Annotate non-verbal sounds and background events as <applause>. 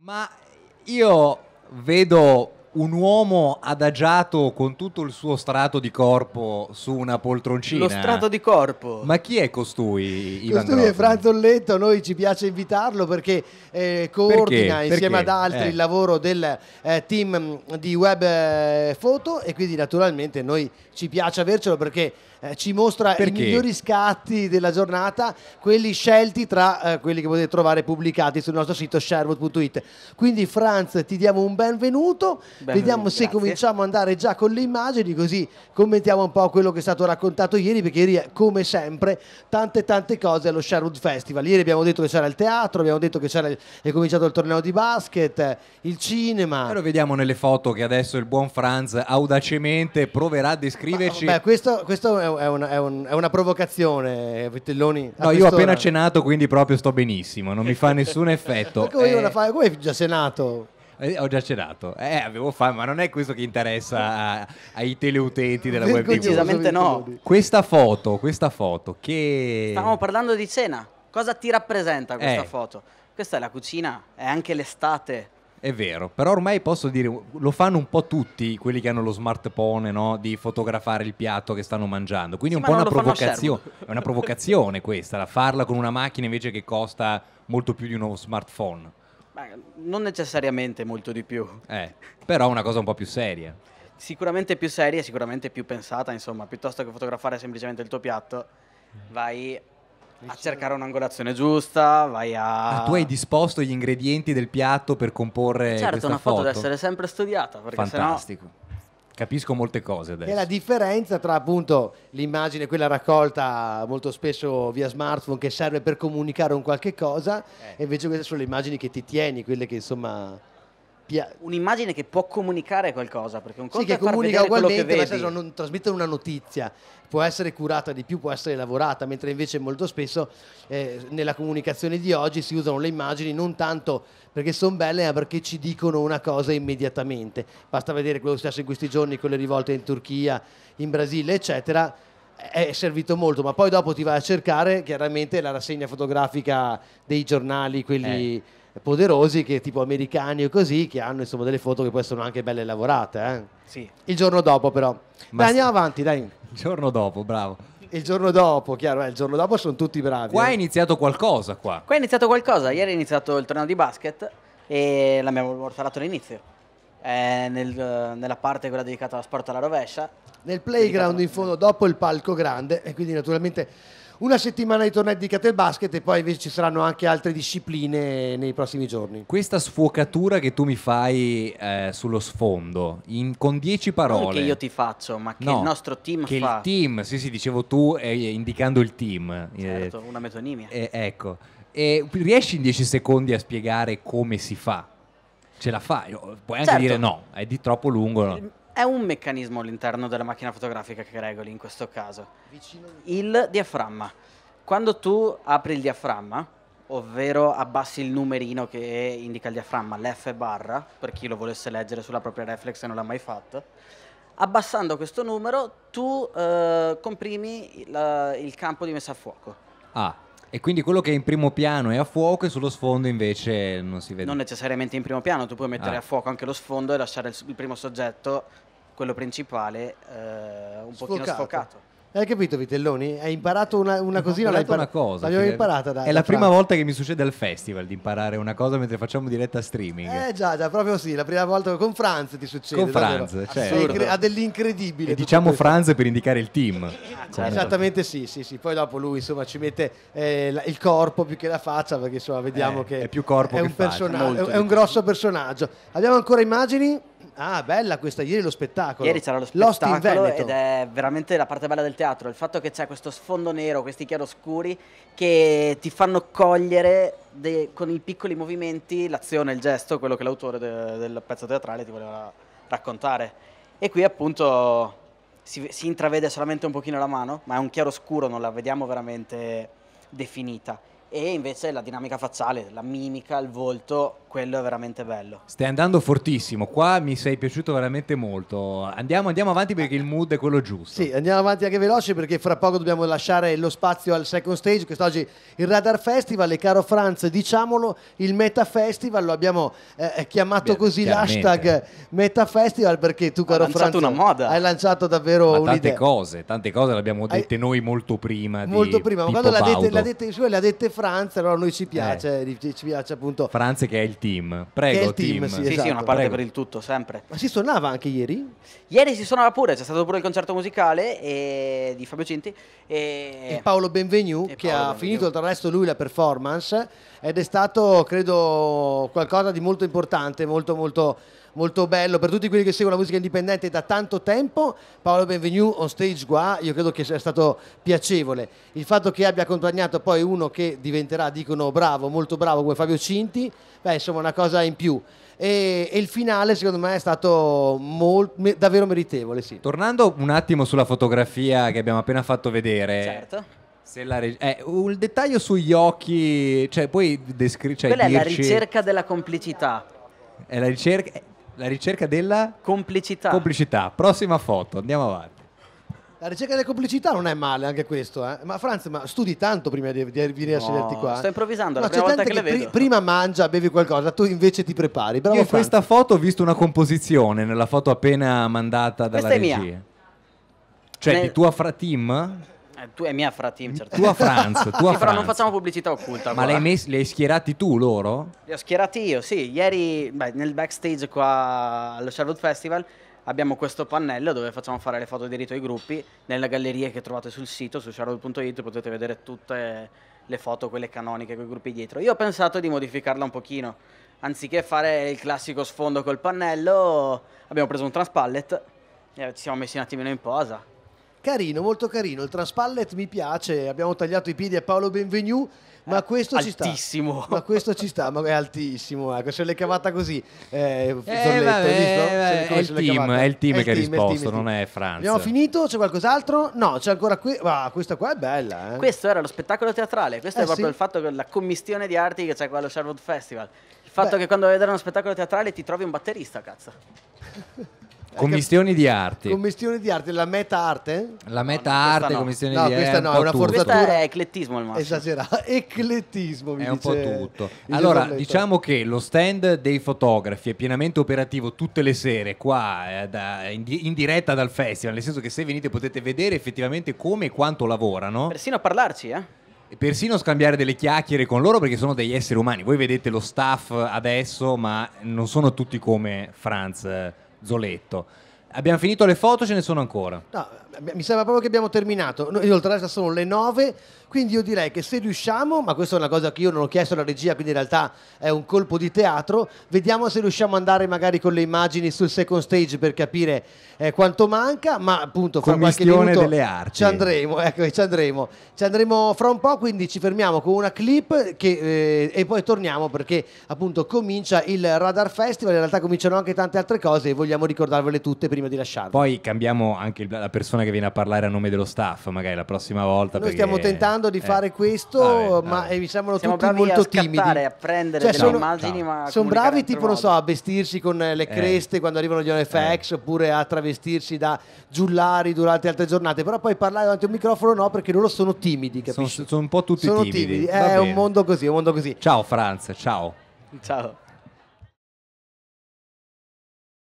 Ma io vedo un uomo adagiato con tutto il suo strato di corpo su una poltroncina. Lo strato di corpo. Ma chi è costui? Ivan Costui è Grossi? Franz Olletto, noi ci piace invitarlo perché eh, coordina Perché? insieme Perché? ad altri Eh. il lavoro del eh, team di web eh, foto e quindi naturalmente noi ci piace avercelo perché eh, ci mostra Perché? i migliori scatti della giornata, quelli scelti tra eh, quelli che potete trovare pubblicati sul nostro sito sherwood.it. Quindi Franz ti diamo un benvenuto, Benvenuto, vediamo se grazie. cominciamo ad andare già con le immagini così commentiamo un po' quello che è stato raccontato ieri perché ieri come sempre tante tante cose allo Sherwood Festival. Ieri abbiamo detto che c'era il teatro, abbiamo detto che c'era il- è cominciato il torneo di basket, il cinema. E lo vediamo nelle foto che adesso il buon Franz audacemente proverà a descriverci. Beh, questo, questo è, è una, è un- è una provocazione, Vitelloni. no, io ho appena cenato, quindi proprio sto benissimo, non mi fa nessun effetto. <laughs> Ma come, Eh, la fai? come hai già senato? eh, ho già cenato, eh, avevo fame, ma non è questo che interessa a- ai teleutenti della <laughs> web. Decisamente no. Questa foto, questa foto che... Stavamo parlando di cena. Cosa ti rappresenta questa Eh. foto? Questa è la cucina, è anche l'estate. È vero, però ormai posso dire, lo fanno un po' tutti quelli che hanno lo smartphone, no? Di fotografare il piatto che stanno mangiando. Quindi Sì, è un po' una provocazione. È una provocazione questa, da farla con una macchina invece che costa molto più di uno smartphone. Beh, non necessariamente molto di più. Eh, però è una cosa un po' più seria. Sicuramente più seria, sicuramente più pensata, insomma, piuttosto che fotografare semplicemente il tuo piatto, vai a cercare un'angolazione giusta, vai a... Ah, tu hai disposto gli ingredienti del piatto per comporre Certo, questa una foto foto? deve essere sempre studiata, perché sennò... Fantastico. Capisco molte cose adesso. È la differenza tra appunto l'immagine, quella raccolta molto spesso via smartphone che serve per comunicare un qualche cosa Eh. e invece queste sono le immagini che ti tieni, quelle che insomma... pia- Un'immagine che può comunicare qualcosa, perché un Sì, conto che è far comunica che ugualmente, nel senso non trasmettere una notizia, può essere curata di più, può essere lavorata, mentre invece molto spesso eh, nella comunicazione di oggi si usano le immagini non tanto perché sono belle, ma perché ci dicono una cosa immediatamente. Basta vedere quello che è successo in questi giorni con le rivolte in Turchia, in Brasile, eccetera. È servito molto, ma poi dopo ti vai a cercare chiaramente la rassegna fotografica dei giornali, quelli Eh. poderosi, che tipo americani o così, che hanno insomma delle foto che possono essere anche belle lavorate. eh. Sì. Il giorno dopo però. Ma Dai, andiamo st- avanti, dai. Il giorno dopo, bravo. Il giorno dopo, chiaro, eh, il giorno dopo sono tutti bravi. Qua è eh. iniziato qualcosa, qua. Qua è iniziato qualcosa, ieri è iniziato il torneo di basket e l'abbiamo mortalato all'inizio. È nel- nella parte quella dedicata allo sport alla rovescia. Nel playground in fondo dopo il palco grande e quindi naturalmente una settimana di tornei dedicati al basket e poi invece ci saranno anche altre discipline nei prossimi giorni. Questa sfuocatura che tu mi fai eh, sullo sfondo, in- con dieci parole. Non che io ti faccio, ma che No, il nostro team che fa. il team, sì sì, dicevo tu, eh, indicando il team. Eh, Certo, una metonimia. eh, ecco, E riesci in dieci secondi a spiegare come si fa? Ce la fai? Puoi anche Certo. dire no, è di troppo lungo. no? È un meccanismo all'interno della macchina fotografica che regoli in questo caso. Il diaframma. Quando tu apri il diaframma, ovvero abbassi il numerino che indica il diaframma, l'F barra, per chi lo volesse leggere sulla propria reflex e non l'ha mai fatto, abbassando questo numero tu eh, comprimi il, il campo di messa a fuoco. Ah, e quindi quello che è in primo piano è a fuoco e sullo sfondo invece non si vede. Non necessariamente in primo piano, tu puoi mettere Ah. a fuoco anche lo sfondo e lasciare il, il primo soggetto, quello principale, eh, un pochino Sfocato. sfocato. Hai capito Vitelloni? Hai imparato una, una cosina? imparato impara- una cosa. L'abbiamo imparata da È da la prima volta che mi succede al festival di imparare una cosa mentre facciamo diretta streaming. Eh già, già, proprio sì, la prima volta con Franz ti succede. Con. Franz, certo. incre- ha dell'incredibile. e diciamo questo. Franz per indicare il team. certo. Esattamente sì, sì, sì. Poi dopo lui insomma ci mette eh, la- il corpo più che la faccia perché insomma vediamo Eh, che è più corpo è che un, faccia, è, un grosso personaggio. Abbiamo ancora immagini? Ah, bella questa, ieri lo spettacolo. Ieri c'era lo spettacolo ed è veramente la parte bella del teatro, il fatto che c'è questo sfondo nero, questi chiaroscuri che ti fanno cogliere de- con i piccoli movimenti l'azione, il gesto, quello che l'autore de- del pezzo teatrale ti voleva raccontare. E qui appunto si, si intravede solamente un pochino la mano, ma è un chiaroscuro, non la vediamo veramente definita. E invece la dinamica facciale, la mimica, il volto quello è veramente bello. Stai andando fortissimo, qua mi sei piaciuto veramente molto. Andiamo, andiamo avanti perché il mood è quello giusto. Sì, andiamo avanti anche veloce perché fra poco dobbiamo lasciare lo spazio al second stage. Quest'oggi il Radar Festival e caro Franz, diciamolo, il Meta Festival lo abbiamo eh, chiamato Beh, così l'hashtag Meta Festival perché tu, Ha caro Franz, una moda. hai lanciato davvero Ma tante cose, tante cose le abbiamo Hai- dette noi molto prima. di Molto prima, ma Pippo quando l'ha dette, Baudo. l'ha dette le ha dette Franz, allora a noi ci piace, ci ci piace appunto. Franz che è il team. Prego, Che il team, sì, Sì, sì, Esatto, una parte prego. per il tutto, sempre. Ma si suonava anche ieri? Ieri si suonava pure, c'è stato pure il concerto musicale e- di Fabio Cinti. E... e Paolo Benvenu E che Paolo ha Benvenu. finito tra l'altro lui la performance ed è stato credo qualcosa di molto importante molto molto molto bello per tutti quelli che seguono la musica indipendente da tanto tempo Paolo Benvenu on stage qua io credo che sia stato piacevole il fatto che abbia accompagnato poi uno che diventerà dicono bravo molto bravo come Fabio Cinti beh insomma una cosa in più e, e il finale secondo me è stato mol- me- davvero meritevole sì. Tornando un attimo sulla fotografia che abbiamo appena fatto vedere. Certo. Se la reg- eh, un dettaglio sugli occhi, cioè poi descri- cioè Quella è la dirci- ricerca della complicità. è la ricerca, la ricerca della Complicità. complicità. Prossima foto, andiamo avanti. La ricerca della complicità non è male anche questo, eh? ma Franz, ma studi tanto prima di, di venire a No, sederti qua? sto improvvisando, è la c'è prima volta gente che le vedo. prima mangia, bevi qualcosa, tu invece ti prepari. Bravo Io in questa foto ho visto una composizione nella foto appena mandata dalla Questa è mia. regia. Cioè Nel- di tua fra team? Eh, tu è mia fra team, certo. Tua Franz, tua <laughs> Sì, però non facciamo pubblicità occulta. Ma qua. li hai, messi- li hai schierati tu loro? Li ho schierati io, sì. Ieri, beh, nel backstage qua allo Sherwood Festival abbiamo questo pannello dove facciamo fare le foto di rito ai gruppi. Nelle gallerie che trovate sul sito, su sherwood.it, potete vedere tutte le foto, quelle canoniche con i gruppi dietro. Io ho pensato di modificarla un pochino. Anziché fare il classico sfondo col pannello, abbiamo preso un transpallet e ci siamo messi un attimino in posa. Carino, molto carino. Il transpallet mi piace. Abbiamo tagliato i piedi a Paolo Benvenu, ma Eh, questo ci sta. altissimo. Ma questo ci sta, ma è altissimo. Ecco, se l'è cavata così. Eh, Eh, vabbè, eh, è il team, è il team È che ha risposto, team, non è Franz. Abbiamo finito? C'è qualcos'altro? No, c'è ancora qui. Ah, questa qua è bella. Eh. Questo era lo spettacolo teatrale, questo Eh, è proprio sì. il fatto che la commistione di arti che c'è qua allo Sherwood Festival. Il fatto Beh. che quando vai a vedere uno spettacolo teatrale ti trovi un batterista, cazzo. <laughs> Commissioni di arti. Commistione di arte, la meta arte? La meta no, questa arte, no. commissioni No, di questa è un no, è una tutto. forzatura. Questo è eclettismo al massimo. Esagerato. <laughs> Eclettismo, mi È un po' dice tutto. Allora, diciamo che lo stand dei fotografi è pienamente operativo tutte le sere qua eh, da- in, in diretta dal festival, nel senso che se venite potete vedere effettivamente come e quanto lavorano Persino a parlarci, eh? persino scambiare delle chiacchiere con loro perché sono degli esseri umani. Voi vedete lo staff adesso, ma non sono tutti come Franz eh, Zoletto. Abbiamo finito le foto, ce ne sono ancora. No, mi sembra proprio che abbiamo terminato. Noi oltre alla sono le 9, quindi io direi che se riusciamo, ma questa è una cosa che io non ho chiesto alla regia, quindi in realtà è un colpo di teatro, vediamo se riusciamo ad andare magari con le immagini sul second stage per capire eh, quanto manca, ma appunto fra qualche minuto delle arti. ci andremo, <laughs> ecco, ci andremo. Ci andremo fra un po', quindi ci fermiamo con una clip che, eh, e poi torniamo perché appunto comincia il Radar Festival, in realtà cominciano anche tante altre cose e vogliamo ricordarvele tutte prima di lasciarvi. Poi cambiamo anche la persona che viene a parlare a nome dello staff, magari la prossima volta. Noi perché- stiamo tentando di eh. fare questo, Vabbè, ma vabbè. eh, mi sembrano Siamo tutti bravi molto a scattare, timidi. a prendere Cioè, delle sono- immagini, ma Sono bravi tipo, non so, a vestirsi con eh, le Eh. creste quando arrivano gli NFX oppure a travestirsi da giullari durante altre giornate, però poi parlare davanti a un microfono no perché loro sono timidi, Sono, capisci? sono un po' tutti Sono timidi. timidi, è un mondo così, è un mondo così. Ciao Franz, ciao. Ciao.